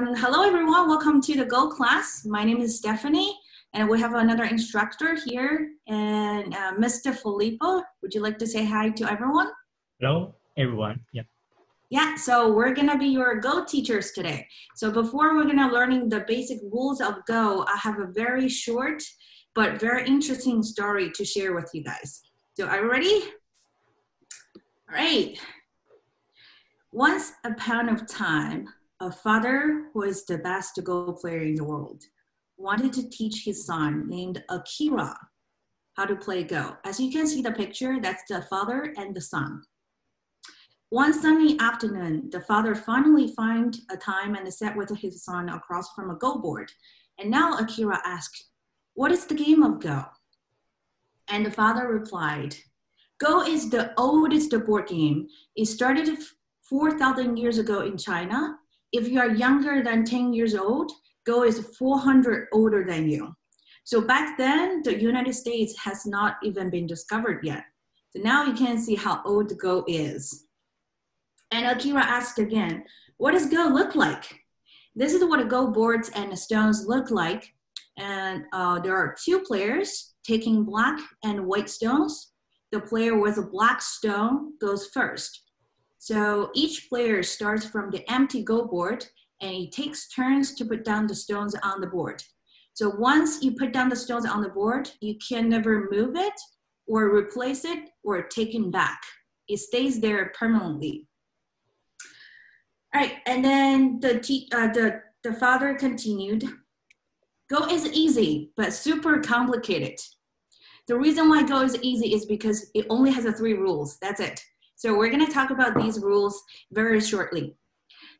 hello everyone, welcome to the Go class. My name is Stephanie and we have another instructor here and uh, Mr. Filippo. Would you like to say hi to everyone? Hello everyone, yeah. Yeah, so we're gonna be your Go teachers today. So before we're gonna learning the basic rules of Go, I have a very short but very interesting story to share with you guys. So are you ready? All right. Once upon a time, a father who is the best Go player in the world wanted to teach his son named Akira how to play Go. As you can see the picture, that's the father and the son. One sunny afternoon, the father finally found a time and sat with his son across from a Go board. And now Akira asked, what is the game of Go? And the father replied, Go is the oldest board game. It started 4,000 years ago in China if you are younger than 10 years old, Go is 400 older than you. So back then, the United States has not even been discovered yet. So now you can see how old Go is. And Akira asked again, what does Go look like? This is what a Go boards and stones look like. And uh, there are two players taking black and white stones. The player with a black stone goes first. So each player starts from the empty go board and he takes turns to put down the stones on the board. So once you put down the stones on the board, you can never move it or replace it or take it back. It stays there permanently. All right, and then the, uh, the, the father continued, Go is easy, but super complicated. The reason why Go is easy is because it only has the three rules, that's it. So we're gonna talk about these rules very shortly.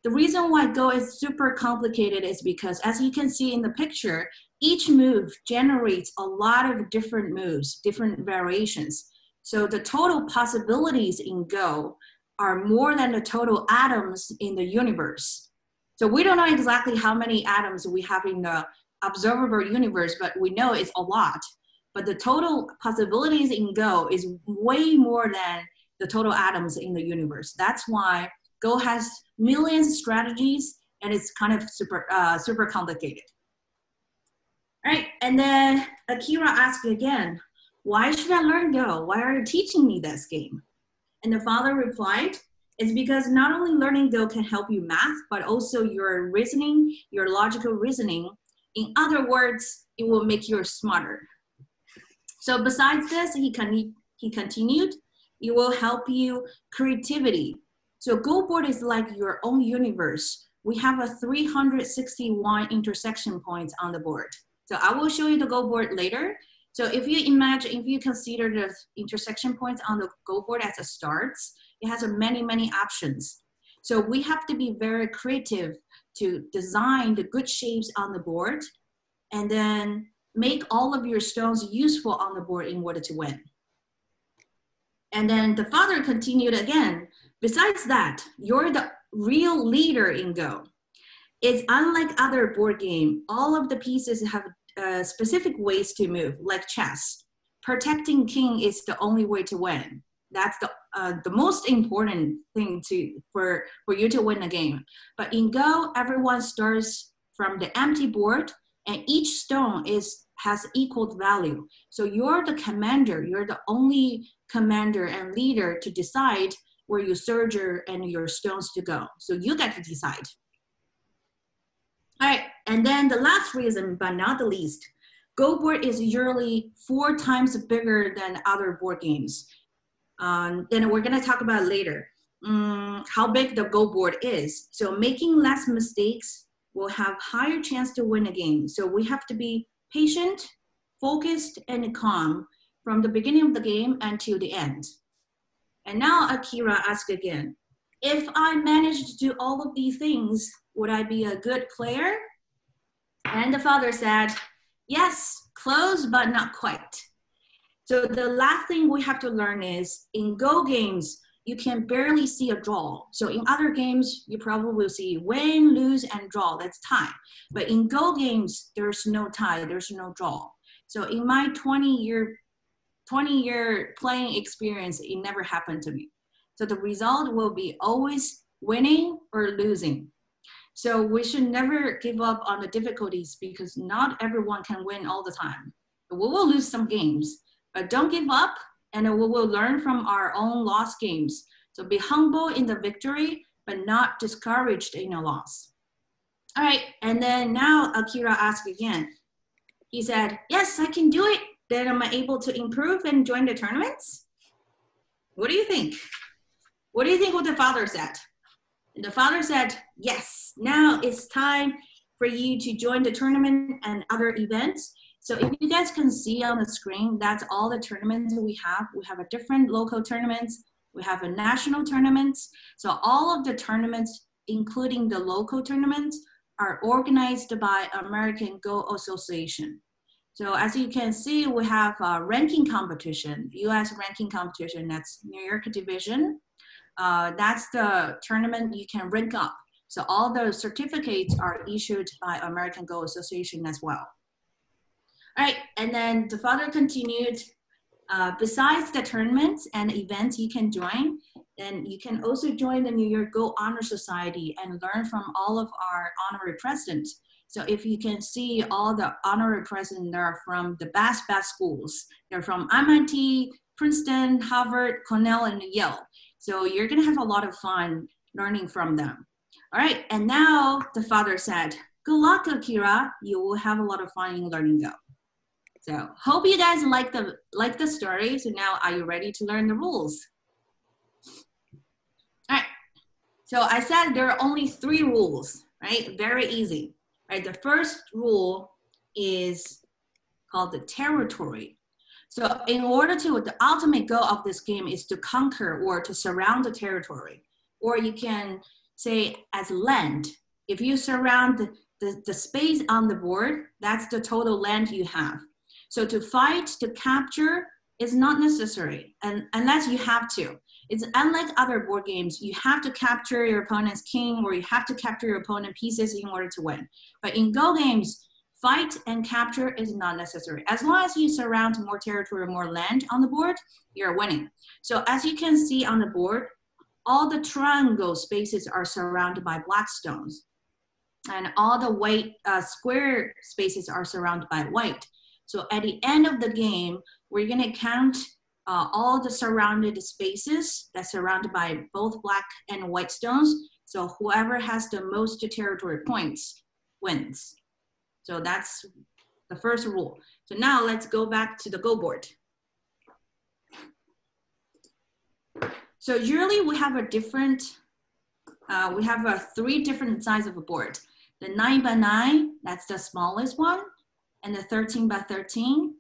The reason why Go is super complicated is because as you can see in the picture, each move generates a lot of different moves, different variations. So the total possibilities in Go are more than the total atoms in the universe. So we don't know exactly how many atoms we have in the observable universe, but we know it's a lot. But the total possibilities in Go is way more than the total atoms in the universe. That's why Go has millions of strategies and it's kind of super, uh, super complicated. All right, and then Akira asked again, why should I learn Go? Why are you teaching me this game? And the father replied, it's because not only learning Go can help you math, but also your reasoning, your logical reasoning. In other words, it will make you smarter. So besides this, he, con he continued, it will help you creativity. So Go board is like your own universe. We have a 361 intersection points on the board. So I will show you the Go board later. So if you imagine, if you consider the intersection points on the Go board as a starts, it has a many, many options. So we have to be very creative to design the good shapes on the board and then make all of your stones useful on the board in order to win. And then the father continued again, besides that, you're the real leader in Go. It's unlike other board game, all of the pieces have uh, specific ways to move, like chess. Protecting king is the only way to win. That's the, uh, the most important thing to, for, for you to win a game. But in Go, everyone starts from the empty board and each stone is has equal value. So you're the commander, you're the only commander and leader to decide where your soldier and your stones to go. So you get to decide. All right, and then the last reason, but not the least, Go board is usually four times bigger than other board games. Um, and we're gonna talk about later um, how big the Go board is. So making less mistakes will have higher chance to win a game. So we have to be patient, focused, and calm from the beginning of the game until the end. And now Akira asked again, if I manage to do all of these things, would I be a good player? And the father said, yes, close, but not quite. So the last thing we have to learn is in Go games, you can barely see a draw. So in other games, you probably will see win, lose, and draw. That's tie. But in Go games, there's no tie, there's no draw. So in my 20 year 20 year playing experience, it never happened to me. So the result will be always winning or losing. So we should never give up on the difficulties because not everyone can win all the time. We will lose some games, but don't give up and we will learn from our own lost games. So be humble in the victory, but not discouraged in a loss. All right, and then now Akira asked again. He said, yes, I can do it. Then am I able to improve and join the tournaments? What do you think? What do you think what the father said? And the father said, yes, now it's time for you to join the tournament and other events. So if you guys can see on the screen, that's all the tournaments we have. We have a different local tournaments. We have a national tournaments. So all of the tournaments, including the local tournaments, are organized by American Go Association. So as you can see, we have a ranking competition, US ranking competition, that's New York division. Uh, that's the tournament you can rank up. So all the certificates are issued by American Go Association as well. All right, and then the father continued, uh, besides the tournaments and events you can join, then you can also join the New York Go Honor Society and learn from all of our honorary presidents. So if you can see all the honorary presidents, are from the best, best schools. They're from MIT, Princeton, Harvard, Cornell, and Yale. So you're gonna have a lot of fun learning from them. All right, and now the father said, good luck, Akira. You will have a lot of fun in learning Go. So hope you guys like the like the story. So now are you ready to learn the rules? All right. So I said there are only three rules, right? Very easy. Right. The first rule is called the territory. So in order to, the ultimate goal of this game is to conquer or to surround the territory. Or you can say as land. If you surround the, the, the space on the board, that's the total land you have. So to fight, to capture is not necessary and unless you have to. It's unlike other board games, you have to capture your opponent's king or you have to capture your opponent pieces in order to win. But in Go games, fight and capture is not necessary. As long as you surround more territory, or more land on the board, you're winning. So as you can see on the board, all the triangle spaces are surrounded by black stones. And all the white uh, square spaces are surrounded by white. So at the end of the game, we're gonna count uh, all the surrounded spaces that's surrounded by both black and white stones. So whoever has the most territory points wins. So that's the first rule. So now let's go back to the go board. So usually we have a different, uh, we have a three different size of a board. The nine by nine, that's the smallest one and the 13 by 13.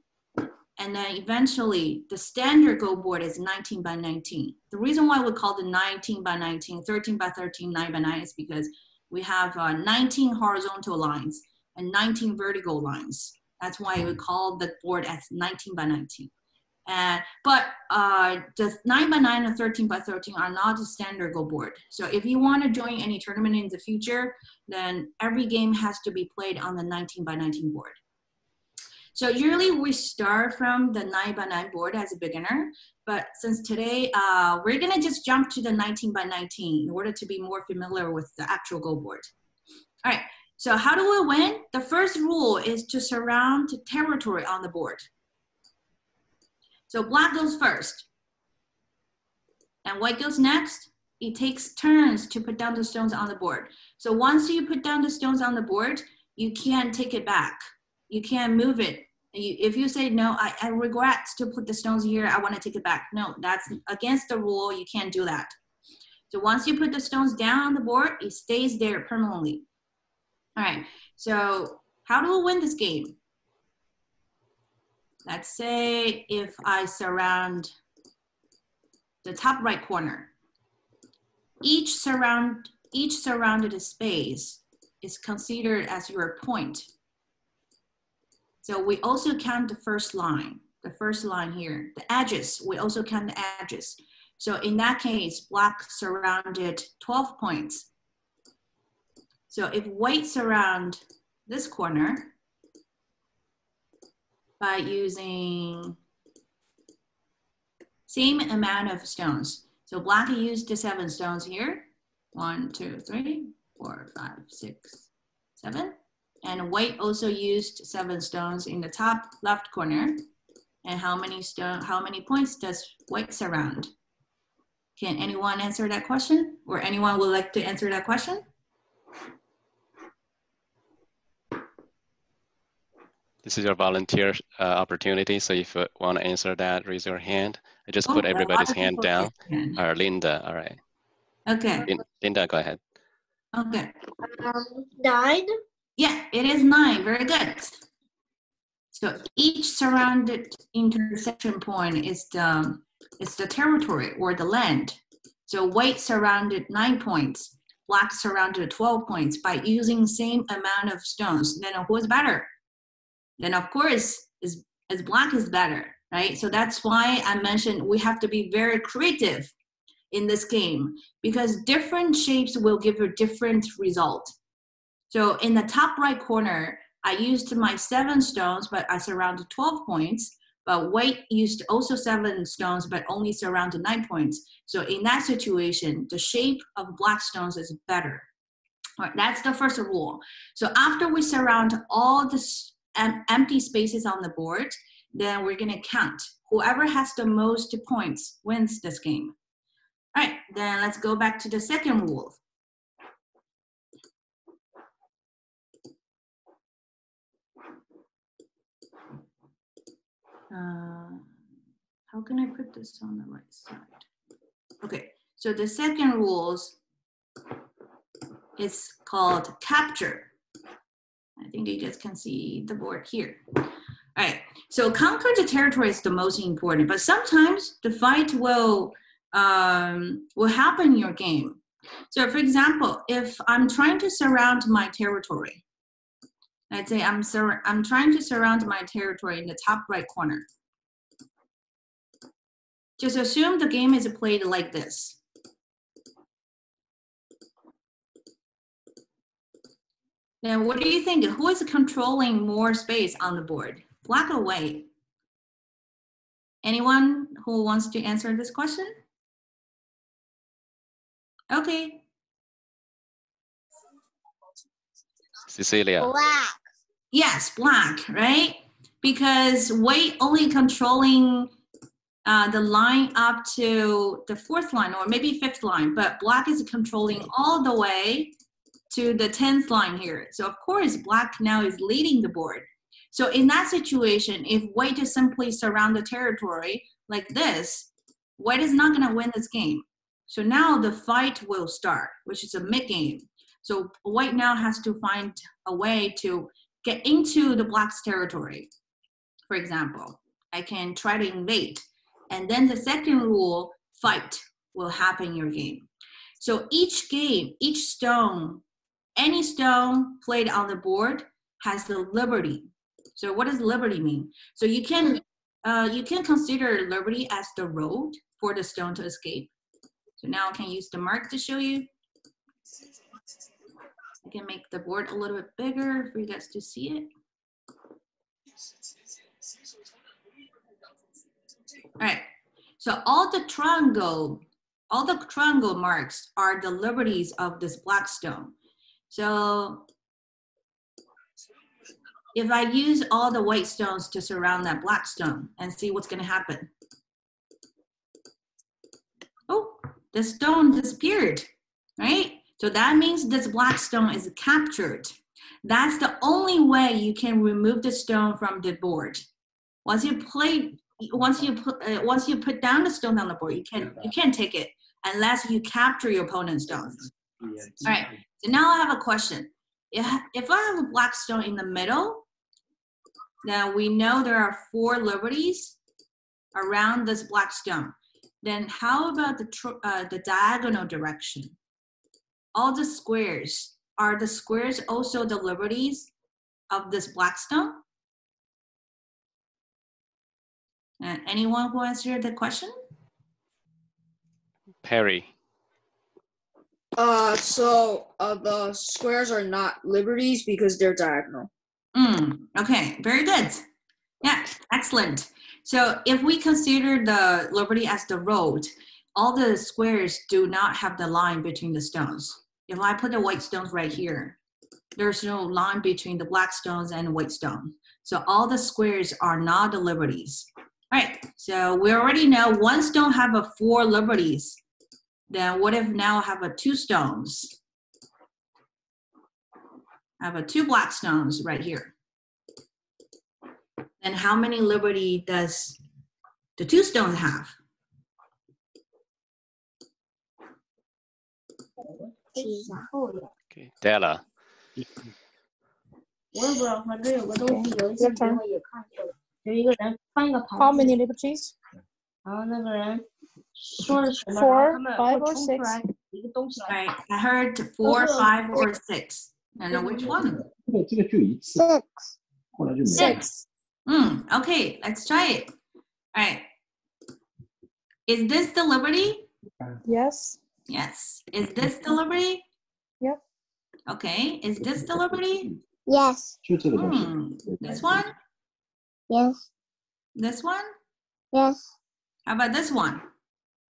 And then eventually the standard go board is 19 by 19. The reason why we call the 19 by 19, 13 by 13, 9 by 9 is because we have uh, 19 horizontal lines and 19 vertical lines. That's why we call the board as 19 by 19. Uh, but uh, the 9 by 9 and 13 by 13 are not a standard Go board. So if you want to join any tournament in the future, then every game has to be played on the 19 by 19 board. So usually we start from the 9 by 9 board as a beginner, but since today uh, we're gonna just jump to the 19 by 19 in order to be more familiar with the actual Go board. All right, so how do we win? The first rule is to surround territory on the board. So black goes first. And white goes next. It takes turns to put down the stones on the board. So once you put down the stones on the board, you can't take it back. You can't move it if you say no I, I regret to put the stones here i want to take it back no that's against the rule you can't do that. So once you put the stones down on the board it stays there permanently. All right so how do we win this game? Let's say if i surround the top right corner. Each surround each surrounded space is considered as your point so we also count the first line, the first line here. The edges, we also count the edges. So in that case, black surrounded 12 points. So if white surround this corner by using same amount of stones. So black used the seven stones here. One, two, three, four, five, six, seven. And white also used seven stones in the top left corner. And how many stone, how many points does white surround? Can anyone answer that question? Or anyone would like to answer that question? This is your volunteer uh, opportunity. So if you want to answer that, raise your hand. I just Oh, put everybody's hand down. raised their Or Linda, all right. Okay, Linda, go ahead. okay. Um, nine. Yeah, it is nine. Very good. So each surrounded intersection point is the is the territory or the land. So white surrounded nine points, black surrounded 12 points by using same amount of stones. Then who is better? Then of course is is black is better, right? So that's why I mentioned we have to be very creative in this game because different shapes will give a different result. So in the top right corner, I used my seven stones, but I surrounded 12 points. But white used also seven stones, but only surrounded nine points. So in that situation, the shape of black stones is better. All right, that's the first rule. So after we surround all the empty spaces on the board, then we're gonna count. Whoever has the most points wins this game. All right, then let's go back to the second rule. Uh, how can I put this on the right side? Okay, so the second rules is called capture. I think you guys can see the board here. All right, so conquer the territory is the most important, but sometimes the fight will um, will happen in your game. So, for example, if I'm trying to surround my territory, let's say I'm sur- I'm trying to surround my territory in the top right corner. Just assume the game is played like this. Now, what do you think? Who is controlling more space on the board? Black or white? Anyone who wants to answer this question? Okay, Cecilia, Black. Yes, black, right? Because white only controlling uh, the line up to the fourth line or maybe fifth line, but black is controlling all the way to the 10th line here. So of course, black now is leading the board. So in that situation, if white just simply surround the territory like this, white is not gonna win this game. So now the fight will start, which is a mid-game. So white now has to find a way to get into the black's territory. For example, I can try to invade. And then the second rule, fight, will happen in your game. So each game, each stone, any stone played on the board has the liberty. So what does liberty mean? So you can uh, you can consider liberty as the road for the stone to escape. So now I can use the mark to show you. I can make the board a little bit bigger for you guys to see it. All right, so all the triangle, all the triangle marks are the liberties of this black stone. So if I use all the white stones to surround that black stone and see what's gonna happen. Oh, the stone disappeared, right? So that means this black stone is captured. That's the only way you can remove the stone from the board. Once you play, once you put, uh, once you put down the stone on the board, you can you can't take it unless you capture your opponent's stone. All right. So now I have a question. If if I have a black stone in the middle, now we know there are four liberties around this black stone. Then how about the tr- uh, the diagonal direction? All the squares are the squares also the liberties of this black stone uh, anyone who answered the question? Perry, Uh, so uh, the squares are not liberties because they're diagonal. mm, okay very good. Yeah excellent. So if we consider the liberty as the road all the squares do not have the line between the stones if I put the white stones right here, there's no line between the black stones and white stone. So all the squares are not the liberties. All right, so we already know one stone have a four liberties. Then what if now I have a two stones? I have a two black stones right here. Then how many liberty does the two stones have? 七然后有 Okay. Della. 我也不知道，反正有个东西，有一次节目也看过，有一个人翻一个盘 How 子， many liberties? 然后那个人说了什么， Four, 然后他们 five 会 or 冲出 six? 来一个东西来， Right, I heard four, five, or six. I don't know which one. 这个这个就一次， six 后来就没了。 Six. Hmm, okay, let's try it. All right. Is this the liberty? Yes. Yes. Is this delivery? Yep. Okay. Is this delivery? Yes. Hmm. This one? Yes. This one? Yes. How about this one?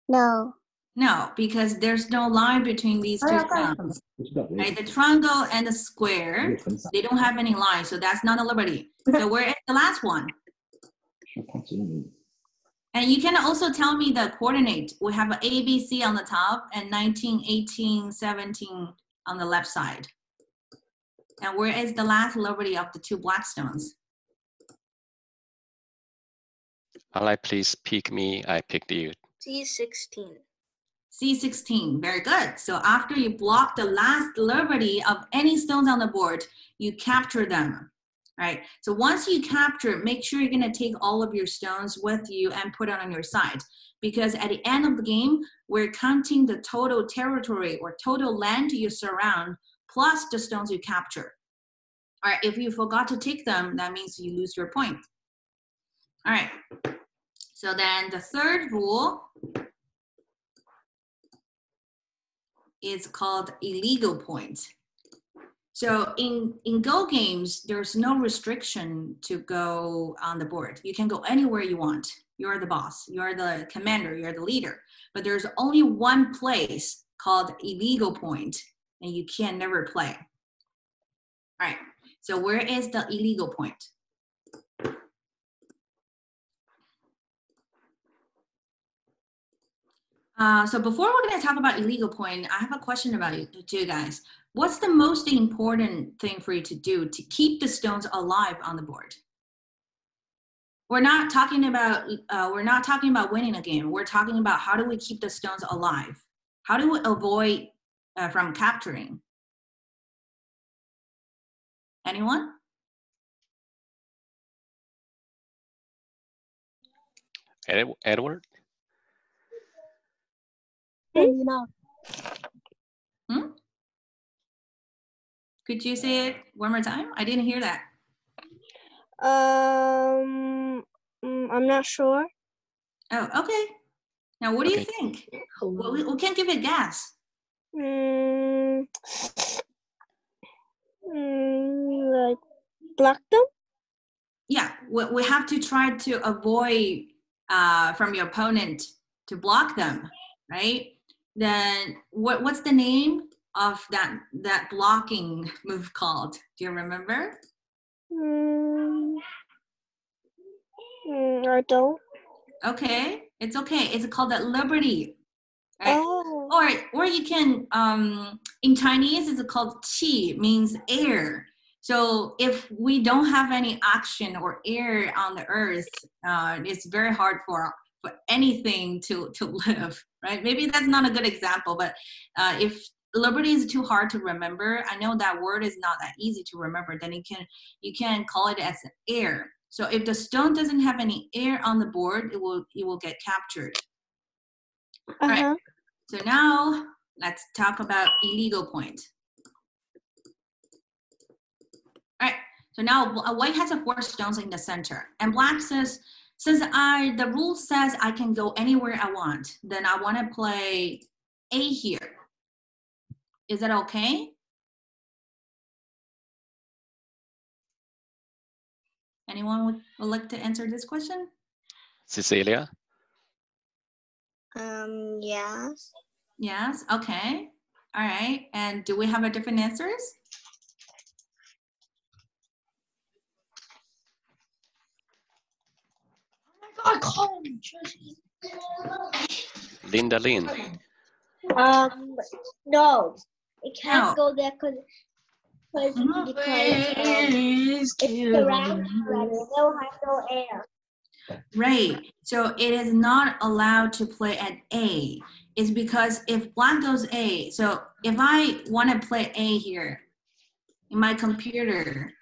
No. No, because there's no line between these two sounds. Right? The triangle and the square, they don't have any line, so that's not a liberty. So where is the last one? And you can also tell me the coordinate. We have ABC on the top and 19, 18, 17 on the left side. And where is the last liberty of the two black stones? Ally, please pick me. I picked you. C16. C16, very good. So after you block the last liberty of any stones on the board, you capture them right? So once you capture, it, make sure you're gonna take all of your stones with you and put it on your side. Because at the end of the game, we're counting the total territory or total land you surround plus the stones you capture. All right, if you forgot to take them, that means you lose your point. All right, so then the third rule is called illegal point. So in, in Go games, there's no restriction to go on the board. You can go anywhere you want. You're the boss, you're the commander, you're the leader. But there's only one place called illegal point, and you can never play. All right, so where is the illegal point? Uh, so before we're going to talk about illegal point, I have a question about you, to you guys. What's the most important thing for you to do to keep the stones alive on the board? We're not talking about uh, we're not talking about winning a game. We're talking about how do we keep the stones alive? How do we avoid uh, from capturing? Anyone? Ed- Edward? Could you say it one more time? I didn't hear that. Um, mm, I'm not sure. Oh, okay. Now, what do you think? Well, we, we can give it a guess. Mm, mm, like block them? yeah we, we have to try to avoid uh, from your opponent to block them right then what, what's the name of that that blocking move called. Do you remember? Mm, mm, I don't. okay. It's okay. It's called that liberty. Right. Oh, or or you can um in chinese it's called qi means air. So if we don't have any action or air on the earth uh, it's very hard for for anything to to live right? Maybe that's not a good example but uh, if liberty is too hard to remember i know that word is not that easy to remember then you can you can call it as air so if the stone doesn't have any air on the board it will it will get captured right. uh-huh. so now let's talk about illegal point. All right. So now uh, white has a four stones in the center, and black says, since I the rule says I can go anywhere I want, then I want to play A here. Is that okay? Anyone would, would like to answer this question? Cecilia? um yes Yes. Okay. All right. And do we have a different answers? God, call me. Linda Lin. Um, no, it can't go there because because Mhm. because um, it's surrounded by no no air. Right. So it is not allowed to play at A. It's because if black goes A, so if I want to play A here in my computer,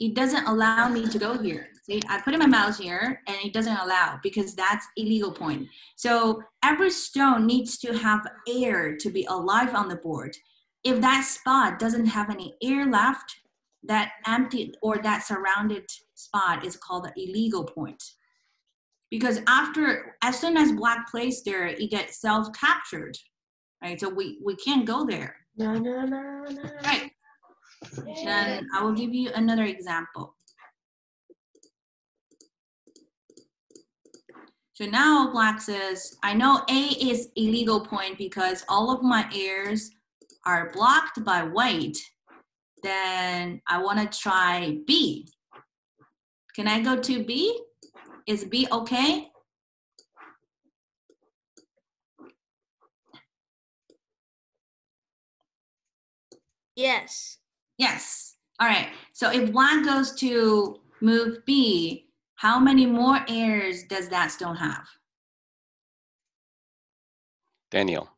it doesn't allow me to go here. See, I put in my mouse here and it doesn't allow because that's illegal point. So every stone needs to have air to be alive on the board. If that spot doesn't have any air left, that empty or that surrounded spot is called an illegal point. Because after, as soon as black plays there, it gets self-captured, right? So we, we can't go there, No, no, no, no. right? Then I will give you another example. So now black says, I know A is illegal point because all of my airs are blocked by white. Then I want to try B. Can I go to B? Is B okay? Yes. Yes. All right. So if black goes to move B, how many more airs does that stone have? Daniel.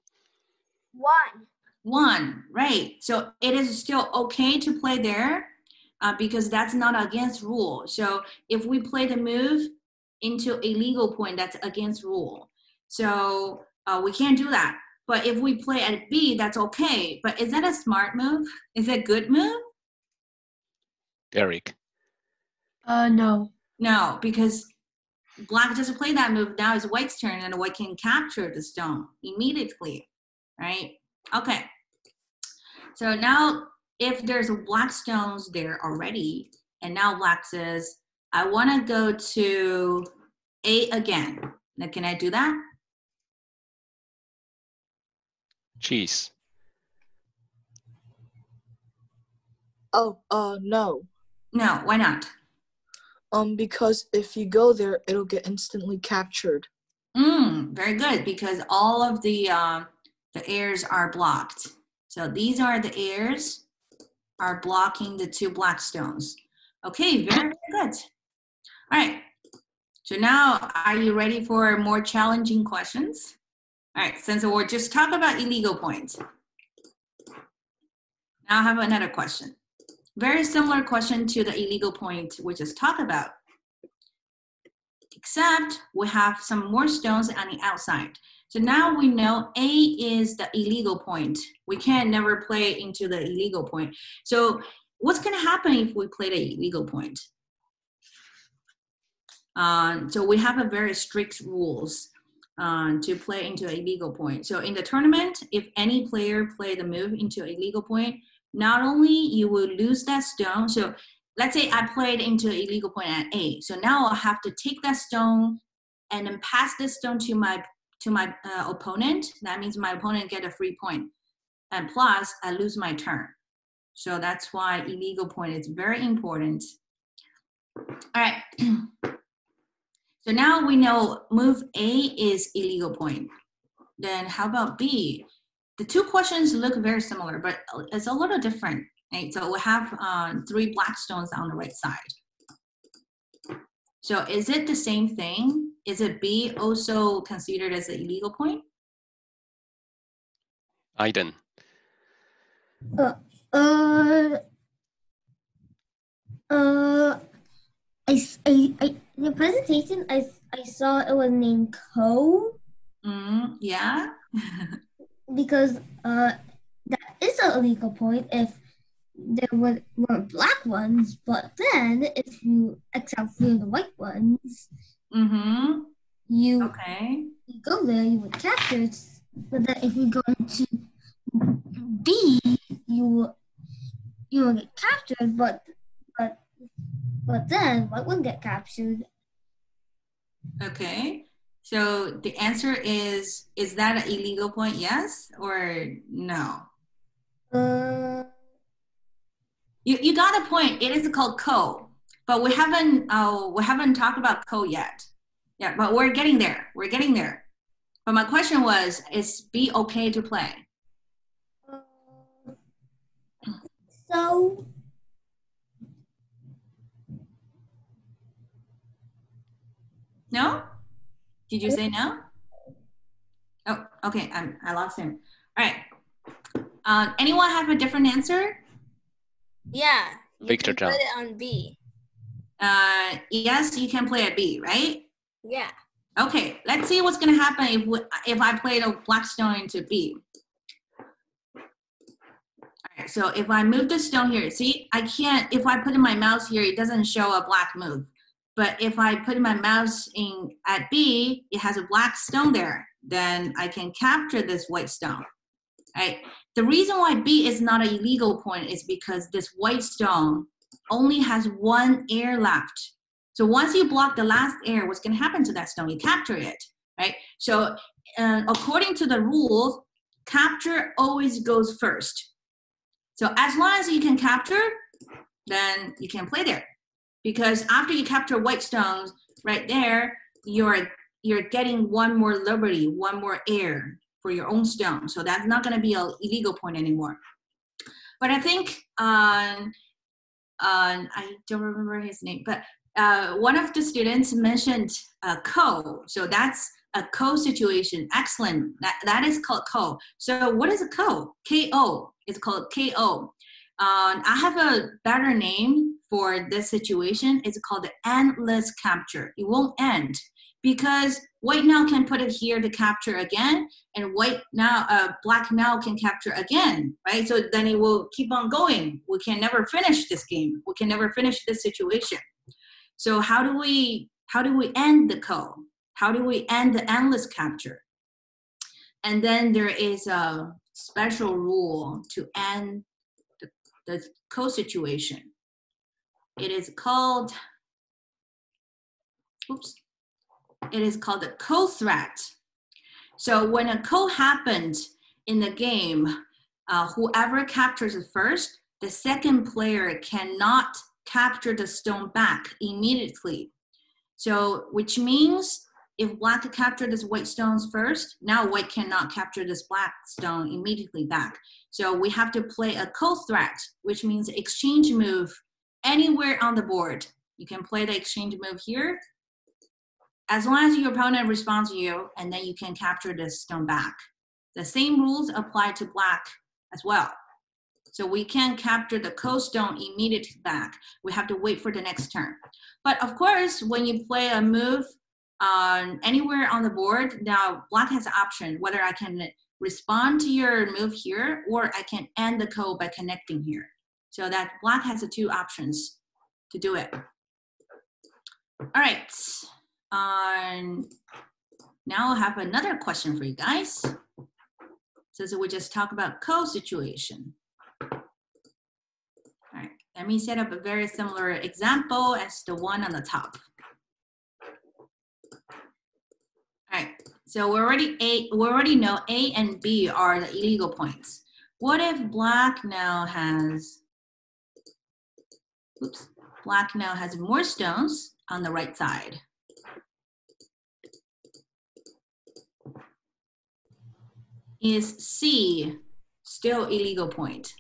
One. One, right. So it is still okay to play there uh, because that's not against rule. So if we play the move into a legal point, that's against rule. So uh, we can't do that. But if we play at B, that's okay. But is that a smart move? Is it a good move? Derek. Uh, no. No, because black doesn't play that move. Now it's white's turn and white can capture the stone immediately, right? Okay. So now if there's black stones there already, and now black says, I want to go to A again. Now, can I do that? Cheese. Oh, uh, no. No, why not? Um, because if you go there, it'll get instantly captured. Mm, very good, because all of the uh, the airs are blocked. So these are the airs are blocking the two black stones. Okay, very, very good. All right. So now, are you ready for more challenging questions? All right, since we're just talking about illegal points. Now I have another question. Very similar question to the illegal point we just talked about except we have some more stones on the outside. So now we know A is the illegal point. We can never play into the illegal point. So what's gonna happen if we play the illegal point? Um, so we have a very strict rules um, to play into a legal point. So in the tournament, if any player play the move into a legal point, not only you will lose that stone. So let's say I played into a legal point at A. So now I'll have to take that stone and then pass this stone to my to my uh, opponent. That means my opponent get a free point, and plus I lose my turn. So that's why illegal point is very important. All right. so now we know move A is illegal point. Then how about B? The two questions look very similar, but it's a little different. Right? So we have um, three black stones on the right side. So is it the same thing? Is it B also considered as an illegal point? Aiden. Uh, uh, uh, I, I, in the presentation, I, I saw it was named Ko Mm, yeah. because uh, that is a legal point if there were, were black ones, but then if you except for the white ones, mm-hmm. you, Okay. you go there, you would capture it. But then if you go into B, you will- you will get captured, but but but then white wouldn't get captured. Okay. So the answer is, is that an illegal point? Yes or no? Uh, You, you got a point. It is called ko, but we haven't uh, we haven't talked about ko yet. Yeah, but we're getting there. We're getting there. But my question was, is B okay to play? so No? Did you say no? Oh, okay. I'm, I lost him. All right. Uh, anyone have a different answer? Yeah. You Victor can put it on B. Uh, yes, you can play a B, right? Yeah. Okay, let's see what's gonna happen if we, if I played a black stone into B. Alright, so if I move the stone here, see, I can't, if I put in my mouse here, it doesn't show a black move. But if I put my mouse in at B, it has a black stone there, then I can capture this white stone. Right? The reason why B is not an illegal point is because this white stone only has one air left. So once you block the last air, what's going to happen to that stone? You capture it, right? So uh, according to the rules, capture always goes first. So as long as you can capture, then you can play there. Because after you capture white stones, right there, you're you're getting one more liberty, one more air for your own stone. So that's not going to be an illegal point anymore. But I think um, uh, I don't remember his name, but uh, one of the students mentioned uh, ko. So that's a ko situation. Excellent. That, that is called ko. So what is a co? KO. It's called KO. Um, I have a better name for this situation. It's called the endless capture. It won't end because white now can put it here to capture again, and white now, uh, black now can capture again, right? So then it will keep on going. We can never finish this game. We can never finish this situation. So how do we how do we end the ko? How do we end the endless capture? And then there is a special rule to end the, the ko situation. It is called oops. It is called a ko-threat. So when a ko happens in the game, uh, whoever captures it first, the second player cannot capture the stone back immediately. So, which means if black captured this white stones first, now white cannot capture this black stone immediately back. So we have to play a ko-threat, which means exchange move anywhere on the board. You can play the exchange move here, as long as your opponent responds to you, and then you can capture the stone back. The same rules apply to black as well. So we can capture the ko-stone immediately back. We have to wait for the next turn. But of course, when you play a move um, anywhere on the board, now black has option whether I can respond to your move here or I can end the ko by connecting here. So that black has the two options to do it. All right. Um, now I have another question for you guys. So, we just talk about ko-situation. All right, let me set up a very similar example as the one on the top. All right, so we already a we already know A and B are the illegal points. What if black now has, oops, black now has more stones on the right side? Is C still illegal point?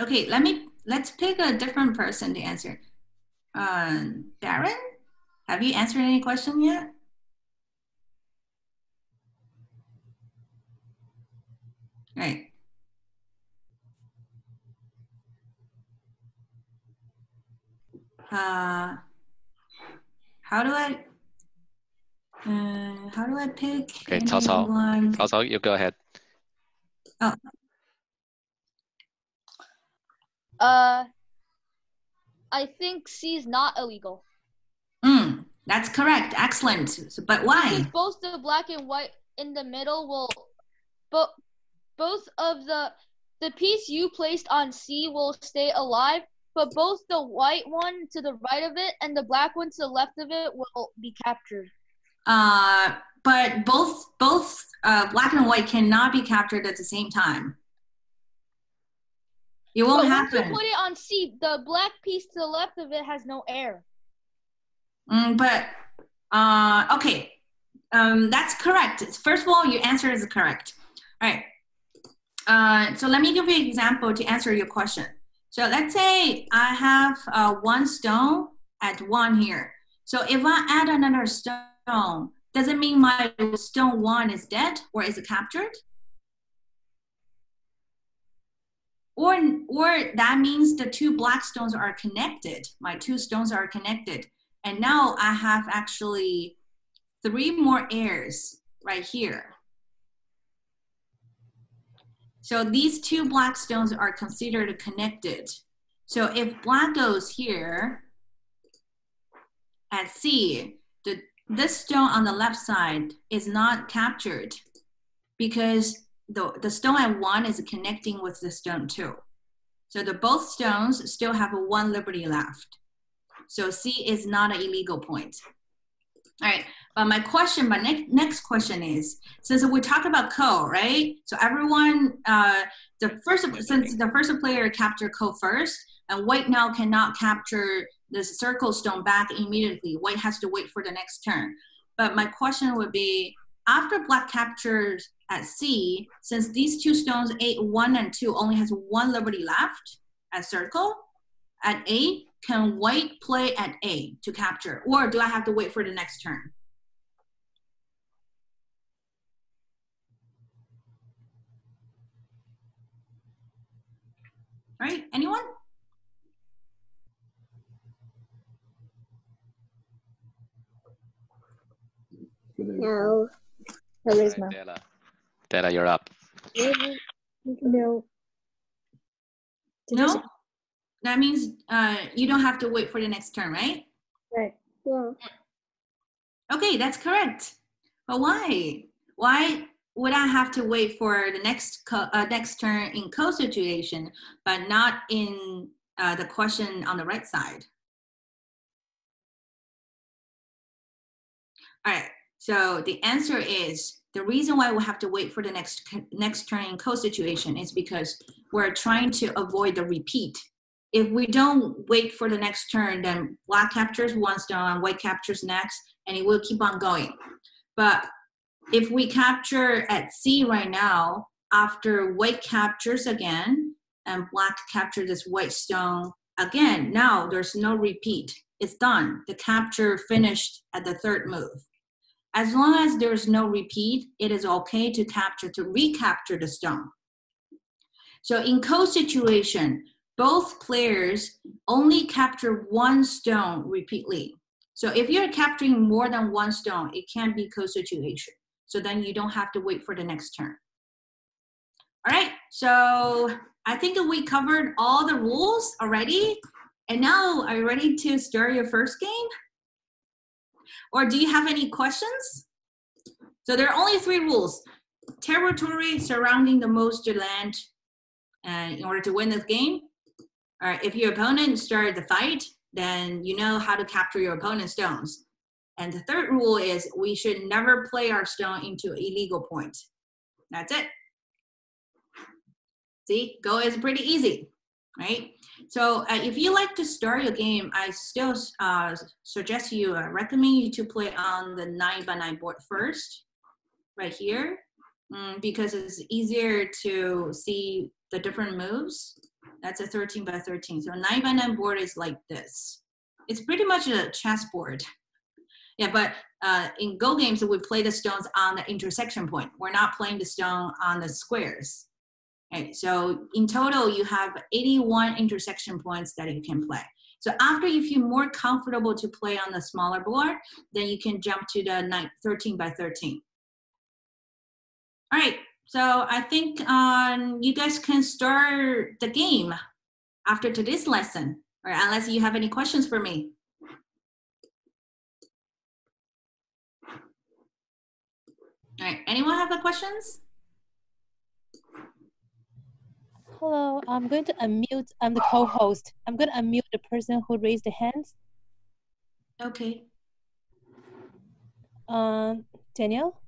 Okay, let me let's pick a different person to answer. Um, Darren, have you answered any question yet? Right. Uh, how do I? Uh, how do I pick? Okay, Cao Cao. anyone? Cao Cao, you go ahead. Oh. Uh, I think C is not illegal. Mm. That's correct. Excellent. So- But Because why? both the black and white in the middle will, but both of the the piece you placed on C will stay alive, but both the white one to the right of it and the black one to the left of it will be captured. Uh, but both both uh, black and white cannot be captured at the same time. It won't but happen. you put it on C, the black piece to the left of it has no air. Mm, but uh, okay, um, that's correct. First of all, your answer is correct. All right. Uh, so let me give you an example to answer your question. So let's say I have uh, one stone at one here. So if I add another stone, does it mean my stone one is dead or is it captured? Or, or that means the two black stones are connected. My two stones are connected. And now I have actually three more airs right here. So these two black stones are considered connected. So if black goes here at C, the, this stone on the left side is not captured because the, the stone at one is connecting with the stone two. So the both stones still have a one liberty left. So C is not an illegal point. All right, but my question, my next next question is, since we talk about ko, right? So everyone, uh, the first since the first player captured ko first, and white now cannot capture the circle stone back immediately. White has to wait for the next turn. But my question would be, after black captures at C, since these two stones, eight, one, and two, only has one liberty left at circle, at A, can white play at A to capture, or do I have to wait for the next turn? Right? Anyone? No. Charisma. Della. Della, you're up. No. No? That means uh, you don't have to wait for the next turn, right? Right. Yeah. Okay, that's correct. But why? Why would I have to wait for the next co- uh, next turn in ko situation, but not in uh, the question on the right side? All right. So the answer is the reason why we have to wait for the next next turn in ko situation is because we're trying to avoid the repeat. If we don't wait for the next turn, then black captures one stone, white captures next, and it will keep on going. But if we capture at C right now, after white captures again, and black captures this white stone again, now there's no repeat. It's done. The capture finished at the third move. As long as there's no repeat, it is okay to capture, to recapture the stone. So in ko-situation, both players only capture one stone repeatedly. So if you're capturing more than one stone, it can be ko-situation. So then you don't have to wait for the next turn. All right, so I think we covered all the rules already. And now, are you ready to start your first game? Or do you have any questions? So there are only three rules. Territory surrounding the most land uh, in order to win this game. Or if your opponent started the fight, then you know how to capture your opponent's stones. And the third rule is we should never play our stone into illegal point. That's it. See, Go is pretty easy, right? So uh, if you like to start your game, I still uh, suggest you, uh, recommend you to play on the nine by nine board first, right here, mm, because it's easier to see the different moves. That's a 13 by 13. So nine by nine board is like this. It's pretty much a chess board. Yeah, but uh, in Go games, we play the stones on the intersection point. We're not playing the stone on the squares. Okay, So in total, you have 81 intersection points that you can play. So after you feel more comfortable to play on the smaller board, then you can jump to the 13 by 13. All right, so I think um, you guys can start the game after today's lesson, or unless you have any questions for me. All right, anyone have the questions? Hello, I'm going to unmute. I'm the co-host. I'm going to unmute the person who raised the hands. Okay. Um, Danielle.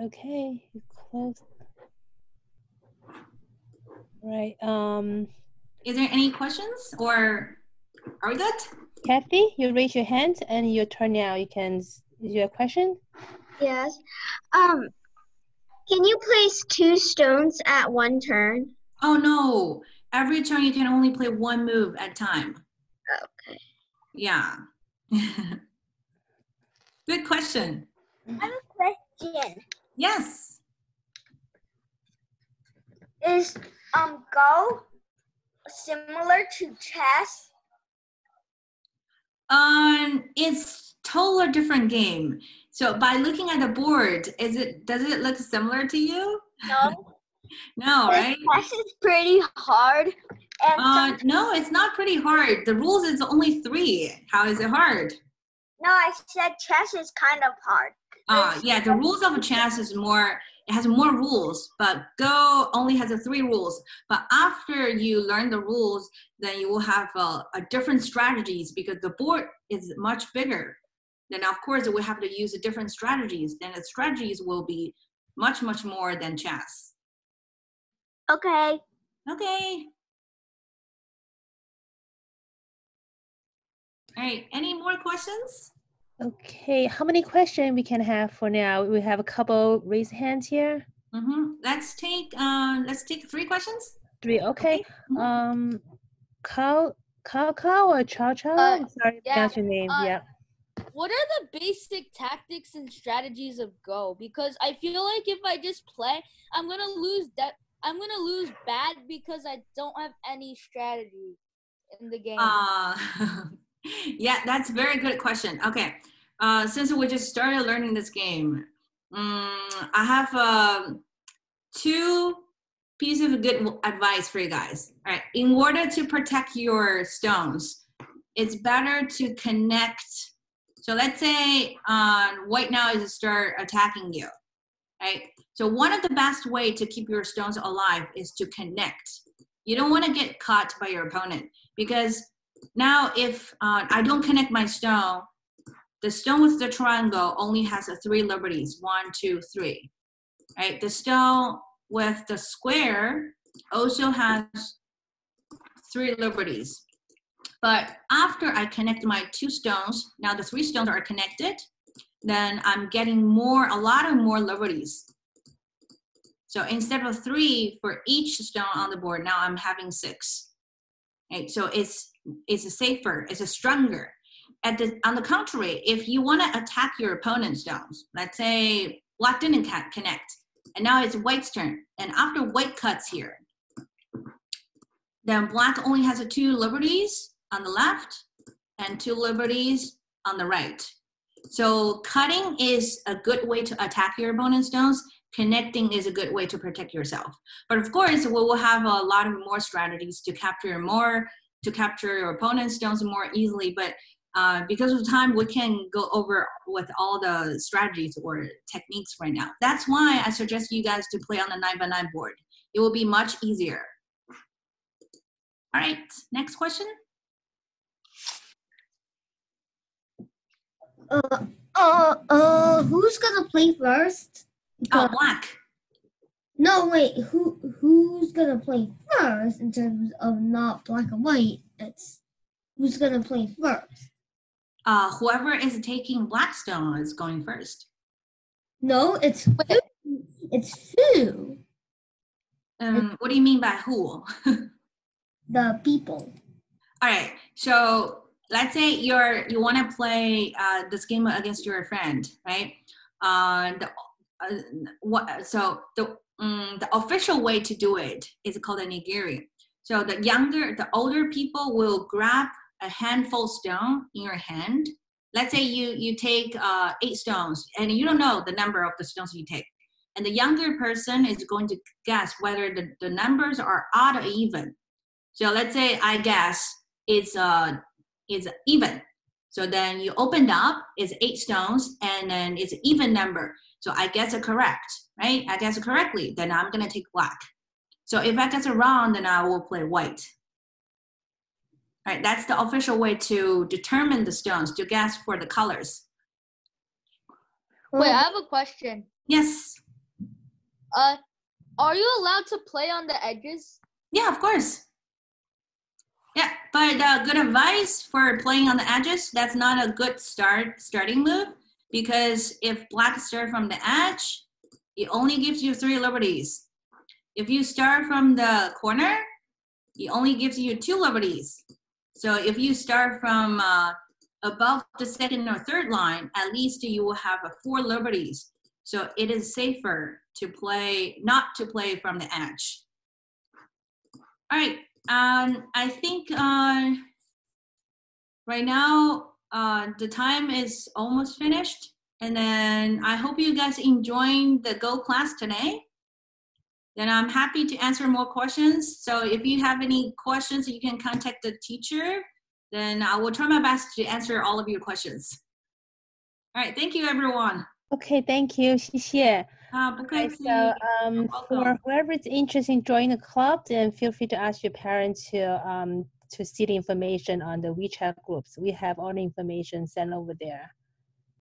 Okay, you close. Right. Um, Is there any questions or are we good? Kathy, you raise your hand and your turn now. You can. Is your question? Yes. Um, can you place two stones at one turn? Oh no. Every turn you can only play one move at a time. Okay. Yeah. Good question. I have a question. Yes. Is um Go similar to chess? Um, it's totally different game. So by looking at the board, is it does it look similar to you? No. No, right? Chess is pretty hard. And Uh, no, it's not pretty hard. The rules is only three. How is it hard? no, I said chess is kind of hard. Uh, yeah, the rules of chess is more, it has more rules, but Go only has a three rules. But after you learn the rules, then you will have uh, a different strategies because the board is much bigger. Then of course we have to use different strategies. Then the strategies will be much, much more than chess. Okay. Okay. All right, any more questions? Okay, how many questions we can have for now? We have a couple raised hands here. Mm-hmm. Let's take, uh, let's take three questions. Three, okay. Mhm. Um, Kao, Kao Kao or Chow Chow? Uh, Sorry to yeah, pronounce your name. uh, yeah. What are the basic tactics and strategies of Go? Because I feel like if I just play, I'm gonna lose that. I'm gonna lose bad because I don't have any strategy in the game. Uh, yeah, that's a very good question. Okay, uh, since we just started learning this game, um, I have uh, two pieces of good advice for you guys. All right, in order to protect your stones, it's better to connect. So let's say uh, white now is start attacking you, right? So one of the best way to keep your stones alive is to connect. You don't want to get caught by your opponent because now if uh, I don't connect my stone, the stone with the triangle only has a three liberties, one, two, three, right? The stone with the square also has three liberties. But after I connect my two stones, now the three stones are connected, then I'm getting more, a lot of more liberties. So instead of three for each stone on the board, now I'm having six. Right? So it's it's safer, it's a stronger. At the on the contrary, if you want to attack your opponent's stones, let's say black didn't connect, and now it's white's turn, and after white cuts here, then black only has a two liberties on the left and two liberties on the right. So cutting is a good way to attack your opponent's stones. Connecting is a good way to protect yourself. But of course, we will have a lot of more strategies to capture more, to capture your opponent's stones more easily. But uh, because of time, we can go over with all the strategies or techniques right now. That's why I suggest you guys to play on the nine by nine board. It will be much easier. All right, next question. Uh, uh, uh, who's gonna play first? Oh, Because- black. no, wait. Who who's gonna play first in terms of not black and white? It's who's gonna play first. Uh, whoever is taking Blackstone is going first. No, it's who. It's who Um, what do you mean by who? the people. All right. So let's say you're you want to play uh, this game against your friend, right? Uh, the, uh, what? So the um, the official way to do it is called a nigiri. So the younger, the older people will grab a handful stone in your hand. Let's say you you take uh, eight stones and you don't know the number of the stones you take, and the younger person is going to guess whether the, the numbers are odd or even. So let's say I guess it's uh it's even. So then you opened up, it's eight stones, and then it's an even number. So I guess it correct, right? I guess it correctly, then I'm gonna take black. So if I guess it wrong, then I will play white. All right, that's the official way to determine the stones, to guess for the colors. Wait, I have a question. Yes, Uh, are you allowed to play on the edges? yeah, of course. Yeah, but uh, good advice for playing on the edges, that's not a good start starting move because if black start from the edge, it only gives you three liberties. If you start from the corner, it only gives you two liberties. So if you start from uh, above the second or third line, at least you will have four liberties. So it is safer to play, not to play from the edge. All right, um, I think uh, right now uh, the time is almost finished. And then I hope you guys enjoying the Go class today. Then I'm happy to answer more questions. So if you have any questions, you can contact the teacher. Then I will try my best to answer all of your questions. All right, thank you everyone. Okay, thank you, 谢谢。Okay, so um, for whoever is interested in joining the club, then feel free to ask your parents to um, to see the information on the WeChat groups. We have all the information sent over there.